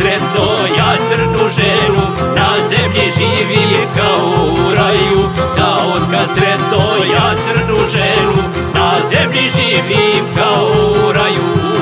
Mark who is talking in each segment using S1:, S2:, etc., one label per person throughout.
S1: sretno ja crnu ženu Na zemlji živi kao u raju. Da otka sretno ja crnu ženu Na zemlji živim kao u raju.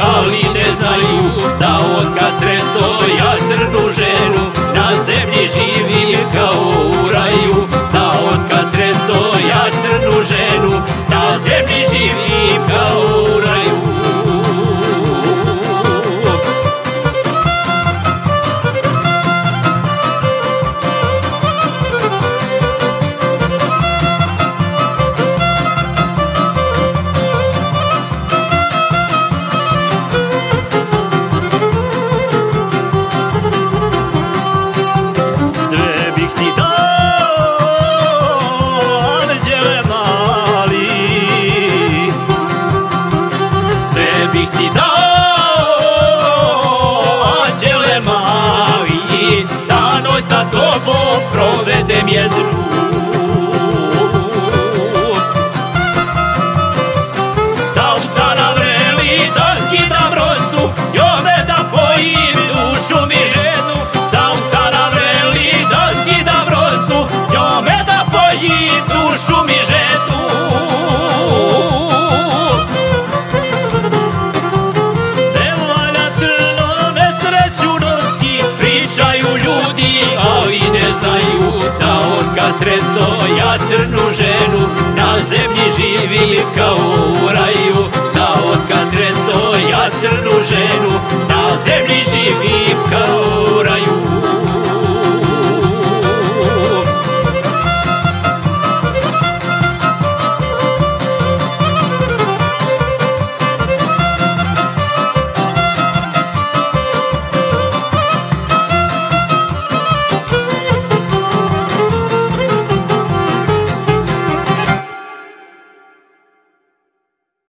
S1: Ali Dao, anđele mali Da noć sa tobom provedem jednu Sam sana vreli da skidam rosu Jome da pojim dušu mi ženu. Sam sana vreli da skidam rosu Jome da pojim dušu mi sretno ja crnu ženu Na zemlji živi kao u raju. Da on kad sretno ja crnu ženu Na zemlji živim kao